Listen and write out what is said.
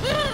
Woohoo!